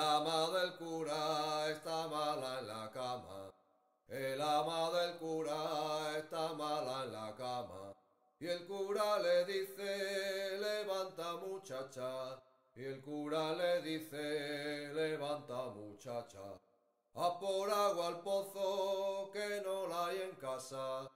El ama del cura está mala en la cama. El ama del cura está mala en la cama. Y el cura le dice, levanta muchacha. Y el cura le dice, levanta muchacha. A por agua al pozo que no la hay en casa.